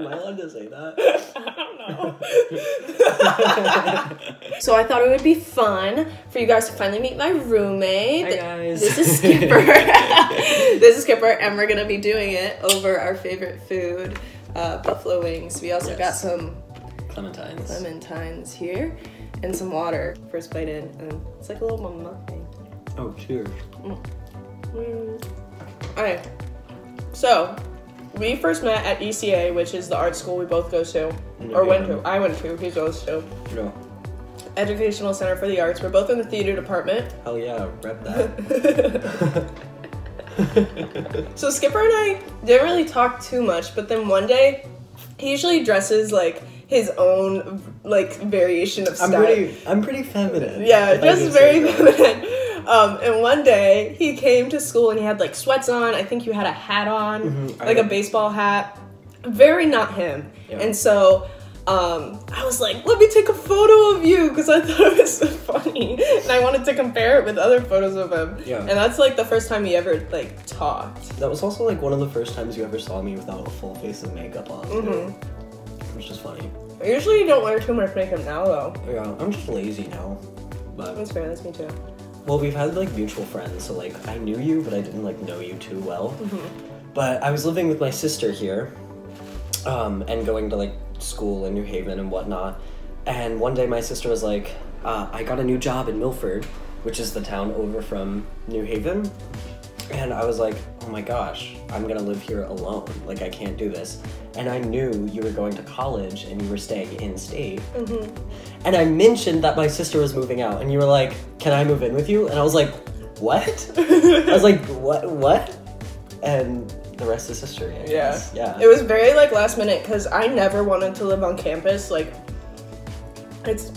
Am I allowed to say that? I don't know. so I thought it would be fun for you guys to finally meet my roommate. Hi guys. This is Skipper. this is Skipper, and we're gonna be doing it over our favorite food, uh, buffalo wings. We also got some Clementines. clementines here and some water. First bite in, and it's like a little mukbang. Oh, cheers. Mm. Alright, so we first met at ECA, which is the art school we both go to, or went to. I went to. He goes to No. Educational Center for the Arts. We're both in the theater department. Hell yeah, rep that. So Skipper and I didn't really talk too much, but then one day, he usually dresses like his own like variation of style. I'm pretty. I'm pretty feminine. Yeah, just very feminine. Um, and one day he came to school and he had like sweats on. I think you had a hat on, Mhm, like a baseball hat. Very not him. Yeah. And so um, I was like, let me take a photo of you because I thought it was so funny. And I wanted to compare it with other photos of him. Yeah. And that's like the first time he ever like talked. That was also like one of the first times you ever saw me without a full face of makeup on. Mhm. Which is funny. I usually don't wear too much makeup now though. Yeah, I'm just lazy now. But That's fair, that's me too. Well, we've had like mutual friends, so like I knew you, but I didn't like know you too well. But I was living with my sister here, um, and going to like school in New Haven and whatnot. And one day my sister was like, uh, "I got a new job in Milford, which is the town over from New Haven." And I was like, "Oh my gosh, I'm gonna live here alone. Like I can't do this." And I knew you were going to college and you were staying in state. Mm-hmm. And I mentioned that my sister was moving out, and you were like, "Can I move in with you?" And I was like, "What?" I was like, "What? What?" And the rest is history. Yeah. Yeah. It was very like last minute because I never wanted to live on campus. Like, it's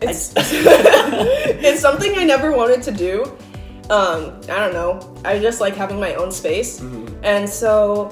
it's it's something I never wanted to do. Um, I don't know. I just like having my own space, Mhm. and so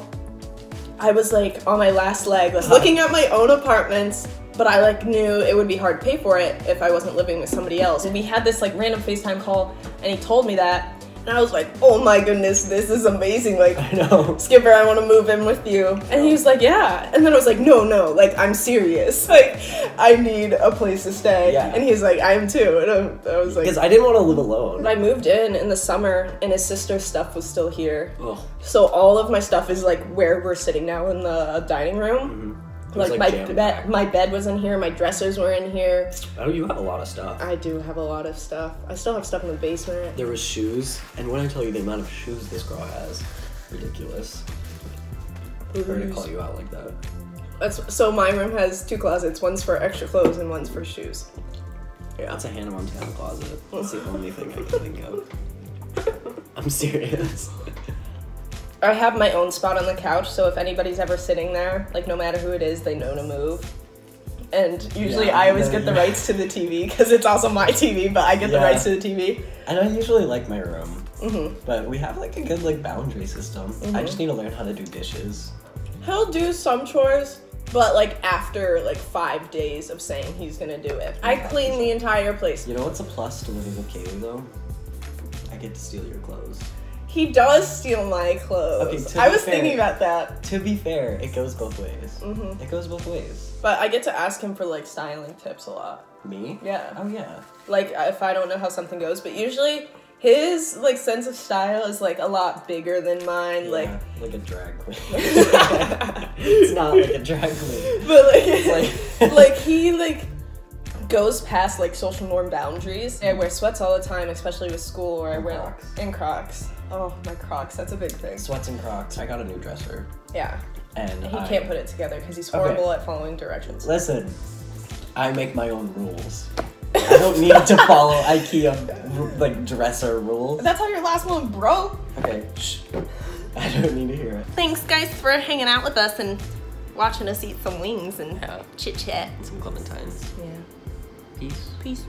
I was like on my last leg, like looking at my own apartments. But I like knew it would be hard to pay for it if I wasn't living with somebody else. And we had this like random FaceTime call, and he told me that, and I was like, "Oh my goodness, this is amazing!" Like, I know. Skipper, I want to move in with you. And he was like, yeah. And then I was like, no, no, like, I'm serious. Like, I need a place to stay. Yeah. And he's like, I am too. And I, I was like, Because I didn't want to live alone. but I moved in in the summer and his sister's stuff was still here. Ugh. So all of my stuff is like where we're sitting now in the dining room. Was, Like, like, my bed, my bed was in here, my dressers were in here. Oh, you have a lot of stuff. I do have a lot of stuff. I still have stuff in the basement. There was shoes, and when I tell you the amount of shoes this girl has, ridiculous. Her to call you out like that. That's so my room has two closets. One's for extra clothes and one's for shoes. Yeah. That's a Hannah Montana closet. That's the only thing I can think of. I'm serious. I have my own spot on the couch, so if anybody's ever sitting there, like no matter who it is, they know to move. And usually Yeah, I always yeah, get the yeah. rights to the TV because it's also my TV, but I get the rights to the TV. And I usually like my room, hmm but we have like a good like boundary system. I Mm-hmm. just need to learn how to do dishes. He'll do some chores, but like after like five days of saying he's gonna do it. I clean the entire place. You know what's a plus to living with Kaliegh though? I get to steal your clothes. He does steal my clothes. Okay, I was fair- thinking about that. To be fair, it goes both ways. Mhm. It goes both ways. But I get to ask him for like styling tips a lot. Me? Yeah. Oh yeah. like if I don't know how something goes, but usually his like sense of style is like a lot bigger than mine. Like, Yeah, like a drag queen. it's not like a drag queen. but like, It's like, like- he like goes past like social norm boundaries. I wear sweats all the time, especially with school, or I wear Crocs. in Crocs. Oh, my Crocs, that's a big thing. Sweats and Crocs. I got a new dresser, Yeah, and he I- can't put it together because he's Okay. horrible at following directions. Listen, I make my own rules. I don't need to follow IKEA like dresser rules. That's how your last one broke. Okay, shh. I don't need to hear it. Thanks, guys, for hanging out with us and watching us eat some wings and chit chat. Some clementines. Yeah. Peace. Peace.